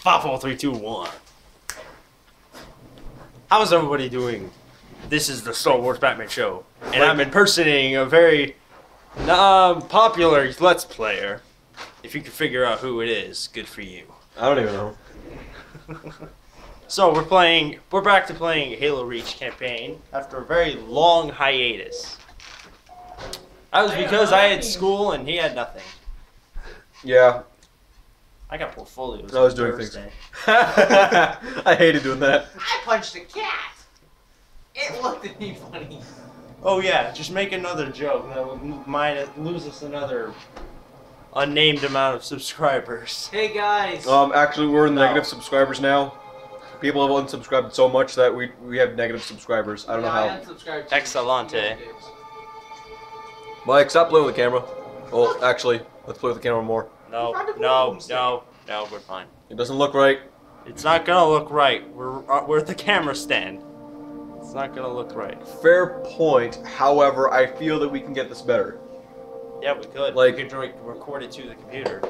Five, four, three, two, one. How's everybody doing? This is the Star Wars Batman show, and I'm impersonating a very um, popular Let's Player. If you can figure out who it is, good for you. I don't even know. So we're playing. We're back to playing Halo Reach campaign after a very long hiatus. That was because I had school and he had nothing. Yeah. I got portfolios. I was on doing things. I hated doing that. I punched a cat. It looked at me funny. Oh yeah, just make another joke that would m- might lose us another unnamed amount of subscribers. Hey guys. Um, actually, we're in No. negative subscribers now. People have unsubscribed so much that we we have negative subscribers. I don't know Yeah, how. I unsubscribed to Excellente. Mike, stop playing with the camera. Well, actually, let's play with the camera more. No, no, no, no, we're fine. It doesn't look right. It's not gonna look right. We're uh, we're at the camera stand. It's not gonna look right. Fair point. However, I feel that we can get this better. Yeah, we could. Like- we could re- record it to the computer.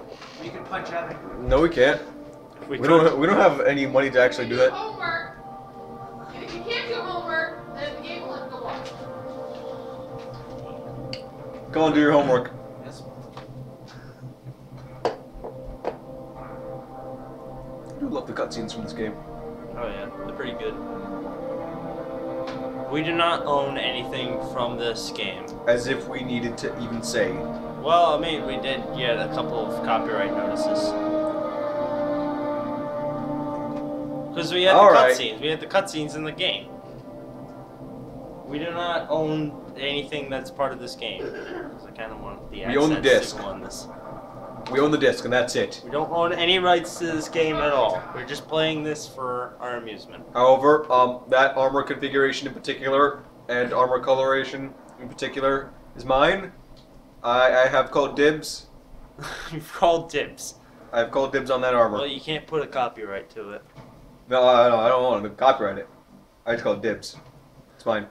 You can punch Evan. No, we can't. If we, We don't. We don't have any money to actually do that. Homework. And if you can't do homework, then the game will have to go on. Go and do your homework. Yes. I do love the cutscenes from this game. Oh yeah, they're pretty good. We do not own anything from this game. As if we needed to even say. Well, I mean, we did get a couple of copyright notices. Because we had All the right. cutscenes. We had the cutscenes in the game. We do not own anything that's part of this game. Because I kind of want the We own the disc. on this. We own the disc, and that's it. We don't own any rights to this game at all. We're just playing this for our amusement. However, um, that armor configuration in particular and armor coloration in particular is mine. I, I have called dibs. You've called dibs. I have called dibs on that armor. Well, you can't put a copyright to it. No, I, no, I don't want to copyright it. I just call it dibs. It's mine.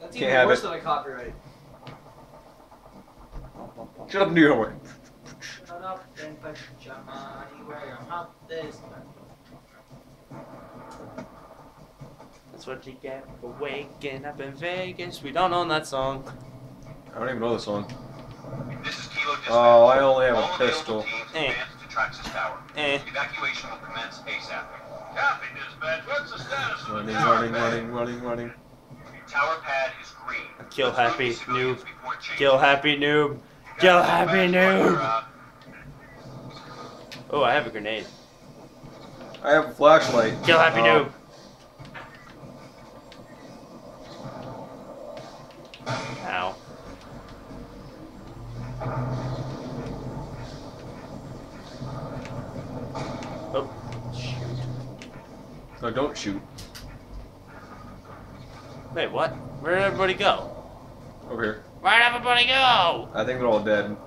That's Can't even have worse it. than a copyright. Shut up and do your homework. Shut up and punch your money where your mouth is. That's what you get for waking up in Vegas. We don't own that song. I don't even know the song. This is Kilo Dispatch. Oh, I only have a pistol. Eh. advance to Traxus Tower. Eh. Evacuation will commence ASAP. Copy, dispatch. What's the status of Running, the tower running, pad? running, running, running. Tower pad is green. Kill Let's happy the noob. before it changes. Kill happy noob. Kill happy noob. Uh, Oh, I have a grenade. I have a flashlight. Kill happy Oh. noob. Ow. Oh, shoot. No, don't shoot. Wait, what? Where did everybody go? Over here. Where'd everybody go? I think they're all dead. Mobile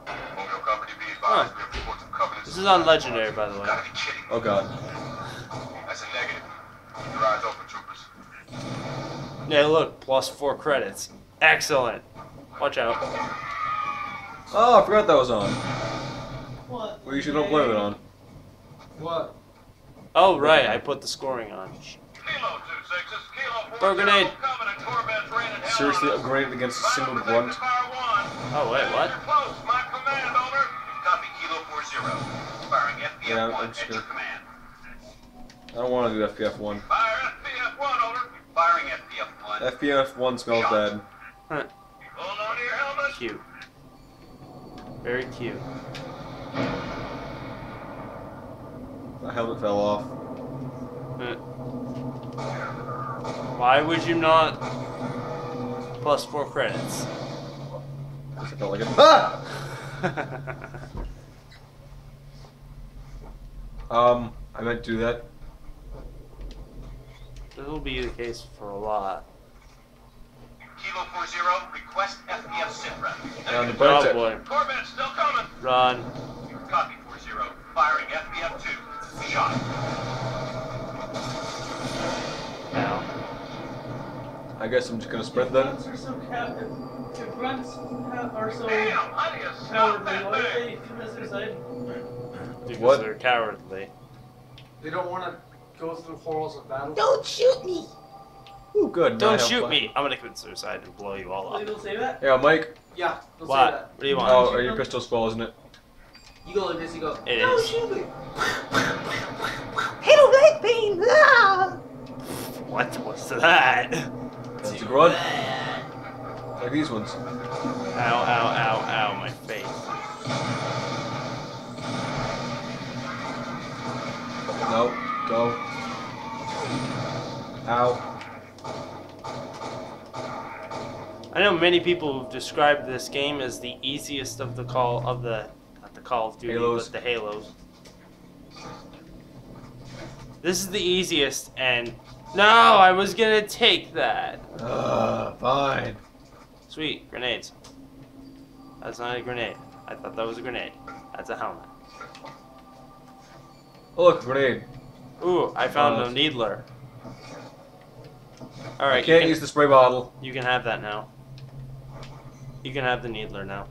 This is on Legendary, by the way. Gotta be kidding. Oh god. That's a negative. Your eyes open, troopers. Yeah, look, plus four credits. Excellent. Watch out. Oh, I forgot that was on. What? Well, you should don't blame it on. What? Oh, right, I put the scoring on. Kilo two sixes. Kilo Throw grenade. Covenant Corvettes raining hell Seriously, on a grenade against a single Final grunt? Oh, wait, what? Yeah, I'm just gonna- I don't want to do FPF 1. Fire FPF 1, over. Firing FPF 1. FPF 1 smells bad. Hold on to your helmet. Cute. Very cute. My helmet fell off. Uh. Why would you not plus four credits? I felt like it. Ah! Um, I meant to do that. this will be the case for a lot. Kilo 40, request FPF SITREP. And the Oh boy. Corvette still coming. Run. Copy 40. Firing FPF 2. Shot. Now. I guess I'm just gonna sprint If then. grunts are so ca- if, if grunts are so Damn, I need to stop cowardly, that why thing. Because What? they're cowardly. They don't want to go through horrors of battle. Don't shoot me! Ooh, good. Don't shoot fun. me. I'm gonna commit suicide and blow you all Will up. you say that? Yeah, Mike. Yeah, they'll say What? that. What do you want? Oh, are your pistols full, isn't it? You go like this, you go. It Don't is. shoot me! I don't like pain! Ah! What was that? That's a grunt. Like these ones. Ow, ow, ow, ow, Go. Ow. I know many people have described this game as the easiest of the call of the not the Call of Duty, Halos. but the Halos. This is the easiest, and no, I was gonna take that. Uh, fine. Sweet grenades. That's not a grenade. I thought that was a grenade. That's a helmet. Oh, look, grenade. Ooh, I found Uh, a needler. All right. I you can't can, use the spray bottle. you can have that now. You can have the needler now.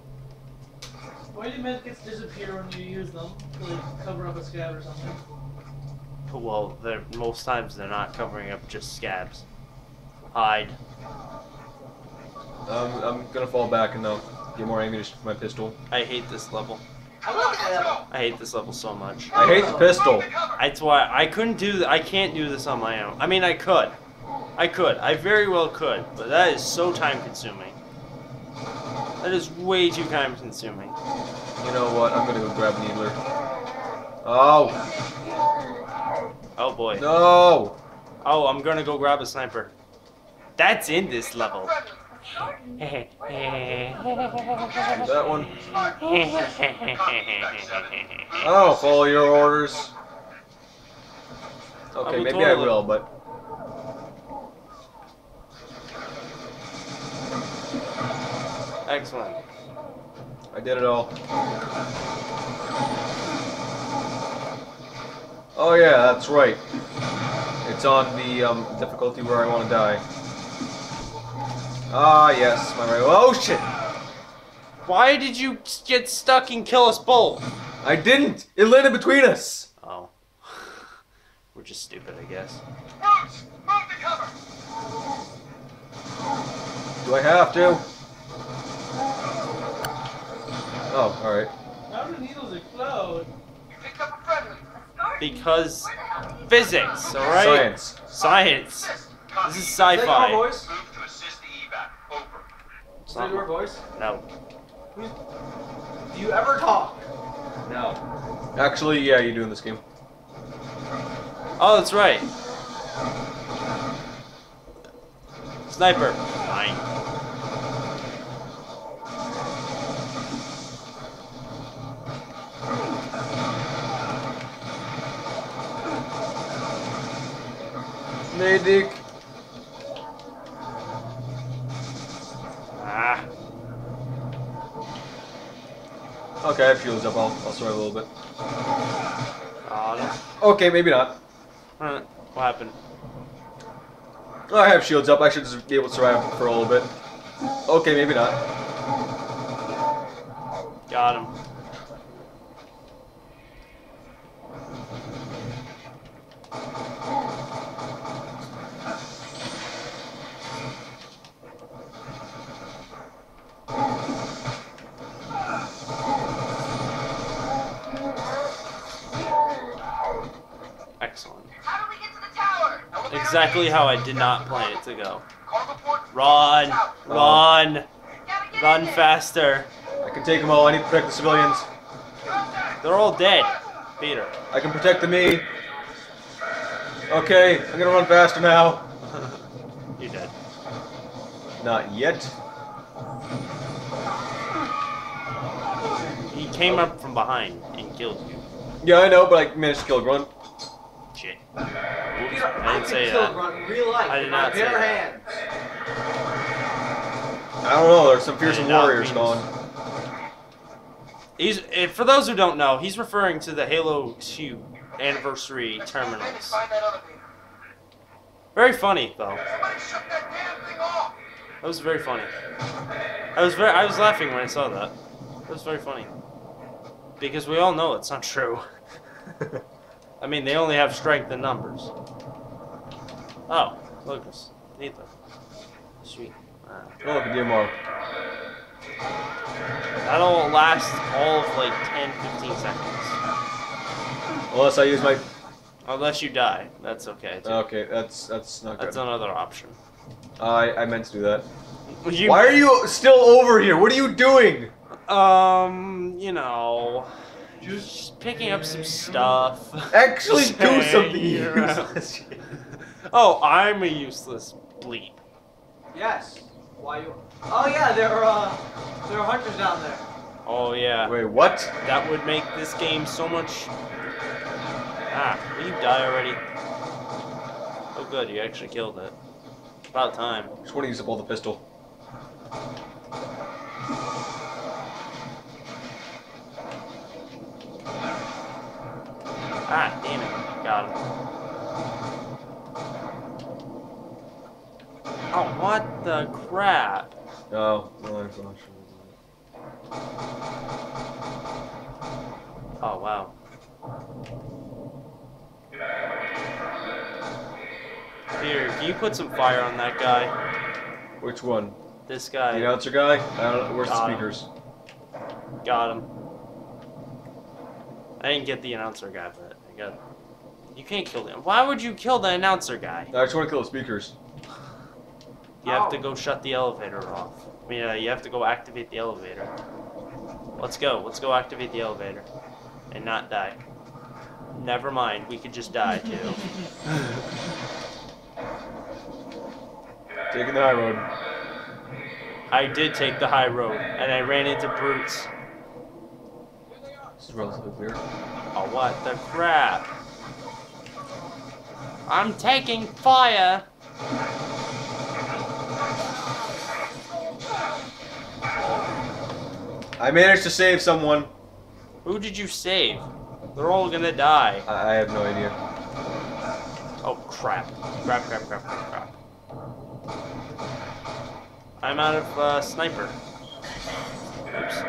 Why do medkits disappear when you use them? To like cover up a scab or something? Well, they're, most times they're not covering up just scabs. Hide. Um, I'm gonna fall back and uh, get more ammunition for my pistol. I hate this level. I like that. I hate this level so much. I hate the pistol. That's why I couldn't do. I can't do this on my own. I mean, I could. I could. I very well could. But that is so time consuming. That is way too time consuming. You know what? I'm gonna go grab Needler. Oh Oh boy. no! Oh, I'm gonna go grab a sniper. That's in this level. That one. Oh, follow your orders. Okay, maybe I will, but Excellent. I did it all. Oh yeah, that's right. It's on the um, difficulty where I want to die. Ah yes, my right. Oh shit! Why did you get stuck and kill us both? I didn't. It landed between us. Oh. We're just stupid, I guess. Roots, move to cover. Do I have to? Oh, all right. How do needles explode? You picked up a friendly. Because physics, alright? Science. Science. This is Is that your sci-fi. voice? Move to assist the evac. Over. It's Is that not your voice? No. Do you ever talk? No. Actually, yeah, you do in this game. Oh, that's right. Sniper. Mine. Medic. Ah. Okay, I have shields up. I'll, I'll survive a little bit. Oh, Okay, maybe not. no. What happened? I have shields up. I should just be able to survive for a little bit. Okay, maybe not. Got him. Exactly how I did not plan it to go. Cargo port. Run! Run! Run faster! I can take them all. I need to protect the civilians. They're all dead. Peter. I can protect the me. Okay, I'm gonna run faster now. You're dead. Not yet. He came up from behind and killed you. Yeah, I know, but I managed to kill Grunt. Shit. Peter, I didn't could say that. Real life I did not say bare that. hands. I don't know. There's some I fearsome warriors going. He's for those who don't know, he's referring to the Halo 2 anniversary Maybe terminals. find that elevator. Very funny though. Somebody shut that damn thing off. That was very funny. I was very I was laughing when I saw that. That was very funny. Because we all know it's not true. I mean, they only have strength in numbers. Oh, Lucas. Neither. Sweet. Oh, look, a DMR. That'll last all of like 10, 15 seconds. Unless I use my. Unless you die. That's okay. Too. Okay, that's that's not good. That's another option. I I meant to do that. You, Why are you still over here? What are you doing? Um, you know, just picking up some stuff. Actually, do something useless. Oh, I'm a useless bleep. Yes. Why you? Oh yeah, there are uh, there are hunters down there. Oh yeah, Wait, what? that would make this game so much. Ah, will you die already? Oh good, you actually killed it. About time. Just want to use up all the pistol. Ah, damn it, got him. Oh, what the crap? Oh, I'm not Oh wow. Here, can you put some fire on that guy? Which one? This guy. The announcer guy? I don't know. Where's the Got him. speakers? Got him. I didn't get the announcer guy, but I got. You can't kill him. Why would you kill the announcer guy? I just want to kill the speakers. You have to go shut the elevator off. I mean, uh, you have to go activate the elevator. Let's go. Let's go activate the elevator. And not die. Never mind. We could just die, too. Taking the high road. I did take the high road, and I ran into brutes. This is relatively clear. Oh, what the crap? I'm taking fire! I managed to save someone. Who did you save? They're all gonna die. I, I have no idea. Oh, crap. Crap, crap, crap, crap, crap. I'm out of uh, sniper. Oops.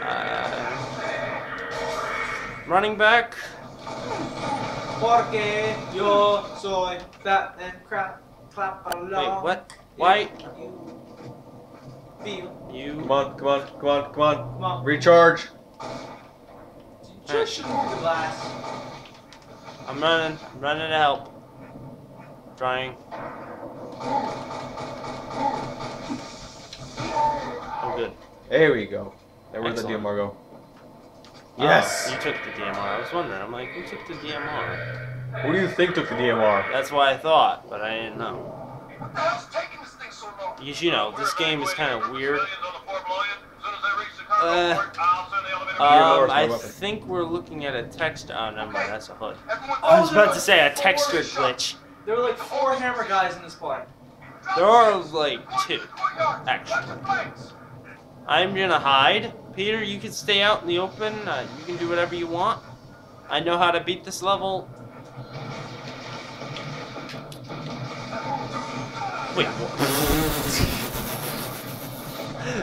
Uh, running back. Porque yo soy Batman. Crap, clap along. Wait, what? Why? You feel. You. Come on, come on, come on, come on. Come on. Recharge. Just move the glass. I'm running. I'm running to help. Trying. I'm good. There we go. Now where'd the DMR go? Oh, Yes. you took the DMR. I was wondering. I'm like, who took the DMR? Who do you think took the DMR? That's what I thought, but I didn't know. Because, you know, this game is kind of weird. Millions on the four billion. As soon as I reach the cargo Uh, port, I'll send the elevator. Uh, Um, I think we're looking at a text. Oh, never mind. That's a hood. I was about to say a texture glitch. There were like four hammer guys in this part. There are like two, actually. I'm gonna hide. Peter, you can stay out in the open. Uh, you can do whatever you want. I know how to beat this level. Wait.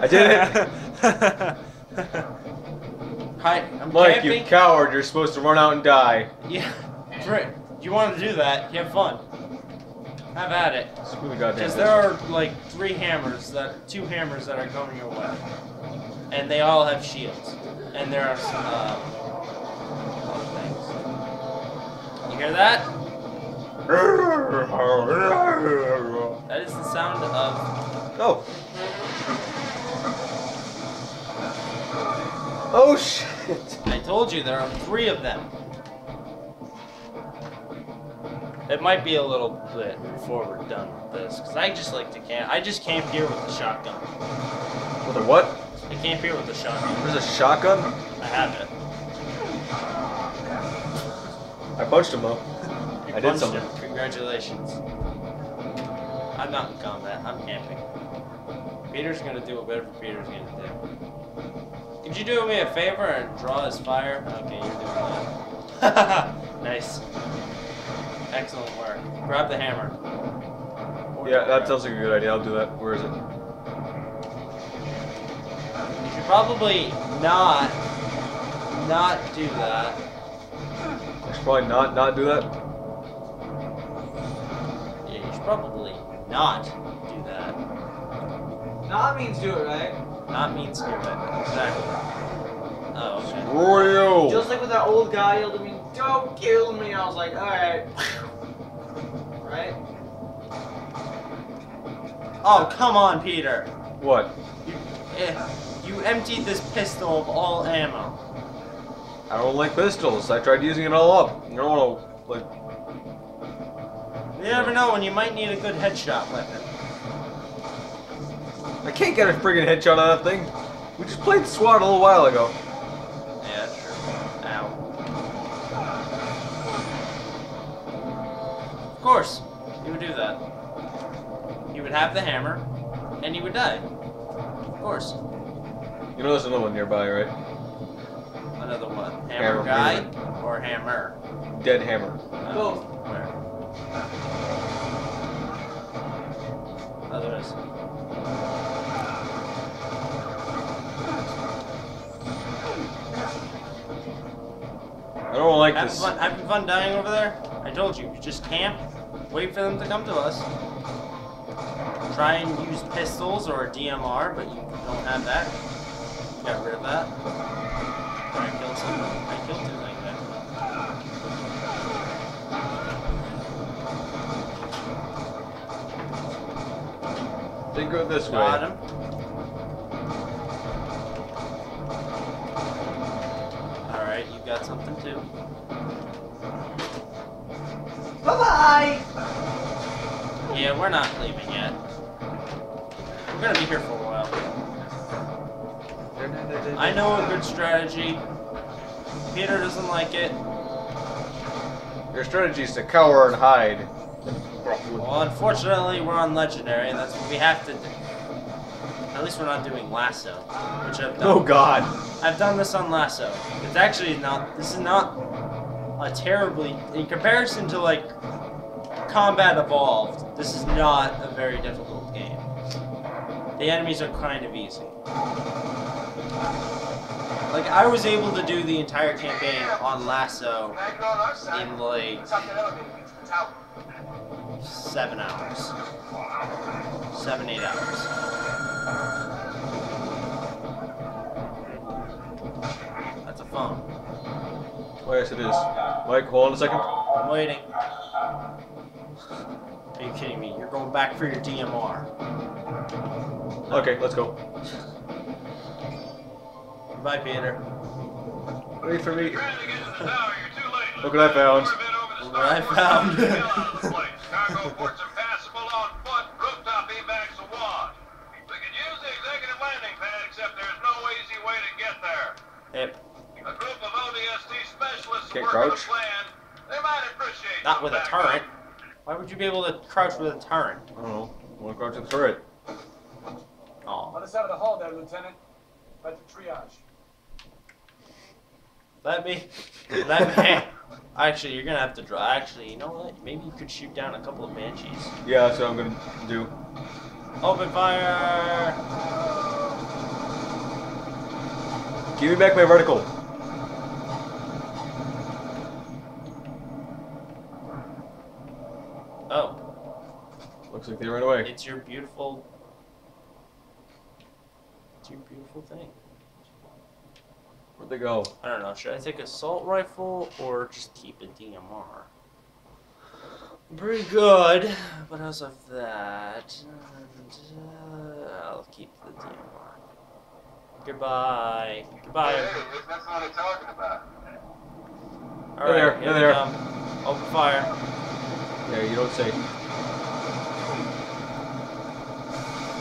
I did it. Hi, I'm Mike, you coward. You're supposed to run out and die. Yeah, that's right. You want to do that? You have fun. Have at it. Screw the goddamn Because there are like three hammers that, two hammers that are coming your way, and they all have shields, and there are some uh, things. You hear that? That is the sound of. Oh. Oh shit. I told you there are three of them. It might be a little bit before we're done with this, because I just like to camp. I just camp here with the shotgun. With a what? I camp here with the shotgun. There's a shotgun? I have it. I punched him though. I did something. him. Congratulations. I'm not in combat. I'm camping. Peter's gonna do whatever Peter's gonna do. Could you do me a favor and draw his fire? Okay, you're doing that. nice. Excellent work. Grab the hammer. Or Yeah, that sounds like a good idea. I'll do that. Where is it? it. You should probably not, not do that. I should probably not not do that. Yeah, you should probably not do that. Not means do it, right? Not means do it. Exactly. Oh, okay. Royal. Just like with that old guy yelled at me, "Don't kill me!" I was like, "All right." Right? Oh, come on, Peter. What? You, eh, you emptied this pistol of all ammo. I don't like pistols. I tried using it all up. You don't want to like. You never know when you might need a good headshot weapon. I can't get a friggin' headshot on that thing. We just played SWAT a little while ago. Yeah, true. Ow. Of course, he would do that. He would have the hammer, and he would die. Of course. You know there's another one nearby, right? Another one. Hammer, Hammer, guy or hammer? Dead hammer. Both. Where? There is. I don't like Having this. fun, having fun dying over there? I told you, you just camp, wait for them to come to us. Try and use pistols or a DMR, but you don't have that. Got rid of that. I killed someone. I killed two things actually. They go this Got way. him. Alright, you got something too. Bye bye. Yeah, we're not leaving yet. We're gonna be here for a while. I know a good strategy. Peter doesn't like it. Your strategy is to cower and hide. Well, unfortunately, we're on legendary, and that's what we have to do. At least we're not doing LASO, which I've done. Oh God. I've done this on LASO. It's actually not. This is not a terribly, in comparison to like combat evolved. This is not a very difficult game. The enemies are kind of easy. Like I was able to do the entire campaign on LASO Back on our side. in like seven hours, seven eight hours. That's a phone. Oh yes, it is. Mike, hold on a second. I'm waiting. Are you kidding me? You're going back for your DMR. Okay, let's go. Bye, Peter. Wait for me. Trying to get to the tower, you're too late. Look what I found. Look what I found. Can't work on a crouch? plan. They might appreciate Not with a turret. Why would you be able to crouch with a turret? I don't know. Want to crouch in the turret? Oh, Other side of the hall there, Lieutenant. Right to triage. let me. Let me. Actually, you're gonna have to draw. Actually, you know what? Maybe you could shoot down a couple of banshees. Yeah, that's what I'm gonna do. Open fire! Give me back my vertical. Oh, Looks like they ran away. it's your beautiful. It's your beautiful thing. Where'd they go? I don't know. Should I take an assault rifle or just keep a DMR? Pretty good, but as of that, and, uh, I'll keep the DMR. Goodbye. Goodbye. Hey, that's what I'm talking about. All They're there, right, here there. Open fire. Yeah, you don't say.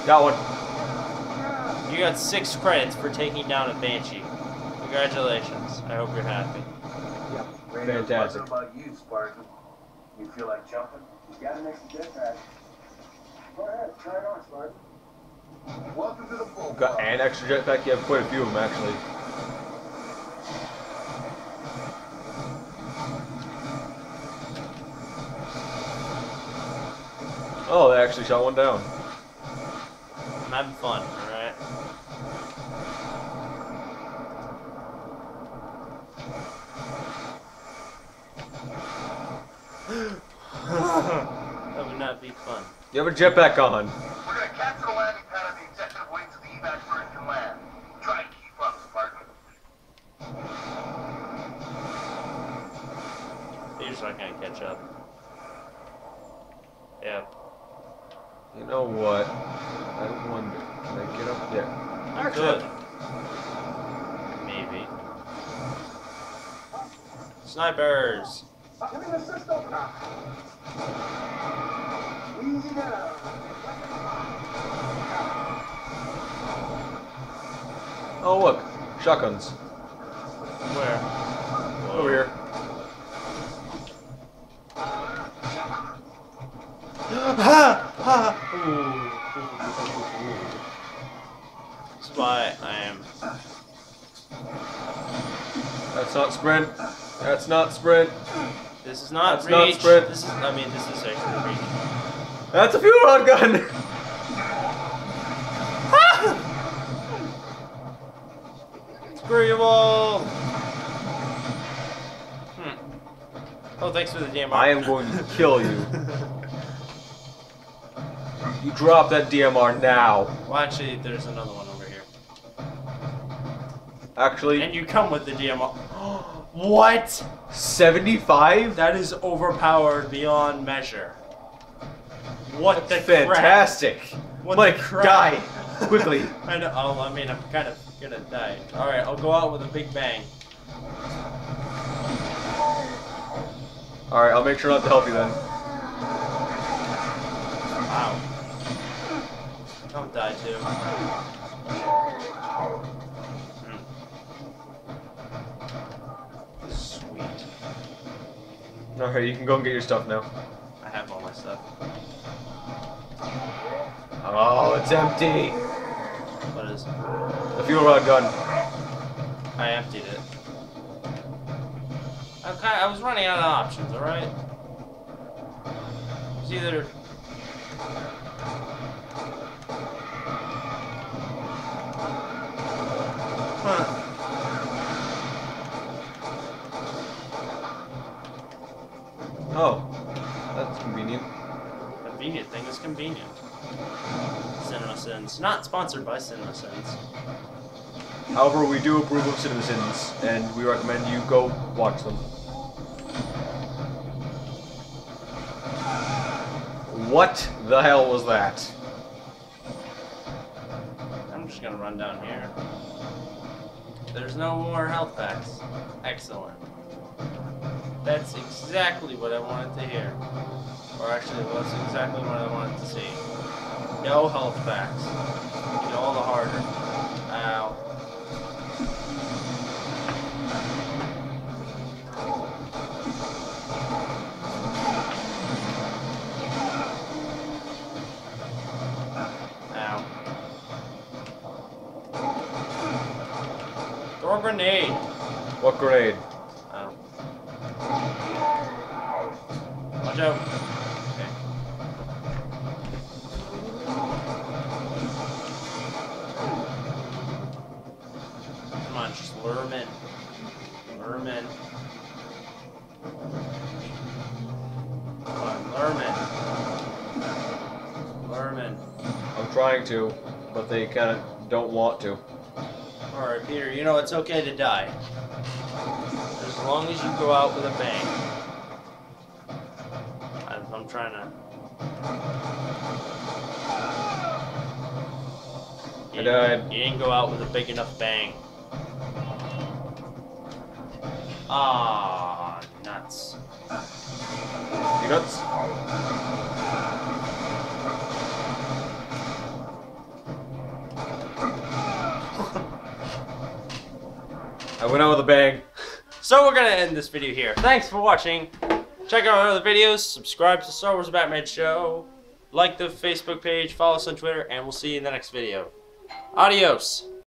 Got one. You got six credits for taking down a banshee. Congratulations. I hope you're happy. Yeah, Fantastic. What about you, Spartan. You feel like jumping? You got an extra jetpack. Go ahead, try it on, Spartan. Welcome to the bull. Got an extra jetpack. You have quite a few of them actually. Oh, they actually shot one down. I'm having fun, alright? that would not be fun. You have a jetpack on. We're gonna capture the landing pad on the executive wing so the evac bird can land. Try and keep up, Spartan. Peter's not gonna catch up. Yep. You know what? I wonder. Can I get up there? Good. Maybe. Snipers! Give me the system. Easy now. Oh look, shotguns Where? over here. This is why I am. That's not sprint. That's not sprint. This is not That's not sprint. This is. I mean, this is actually reach. That's a fuel rod gun. Screw you all! Hmm. Oh, thanks for the DMR. I am going to kill you. You drop that DMR now. Well, actually, there's another one over here. Actually, And you come with the DMR. what? 75? That is overpowered beyond measure. What That's the crap? fantastic. What Mike, the crap? die quickly. I know. Oh, I mean, I'm kind of gonna die. All right, I'll go out with a big bang. All right, I'll make sure not to help you then. Wow. Don't die too. Hmm. Sweet. All right, you can go and get your stuff now. I have all my stuff. Oh, it's empty. What is? The fuel rod gun. I emptied it. Okay, I was running out of options. All right. It's either. Sins. Not sponsored by Cinema Sins. However, we do approve of citizens, and we recommend you go watch them. What the hell was that? I'm just gonna run down here. There's no more health packs. Excellent. That's exactly what I wanted to hear. Or actually, it was exactly what I wanted to see. No health packs. You know, all the harder. Ow. Ow. Throw a grenade. What grenade? Oh. Watch out. In. Come on, lure him in. Lure him in. I'm trying to, but they kind of don't want to. Alright, Peter, you know it's okay to die. As long as you go out with a bang. I'm, I'm trying to. You, I died. You didn't go out with a big enough bang. Ah, nuts. You nuts? I went out with a bang. So we're gonna end this video here. Thanks for watching. Check out our other videos. Subscribe to the Star Wars Batman Show. Like the Facebook page. Follow us on Twitter, and we'll see you in the next video. Adios.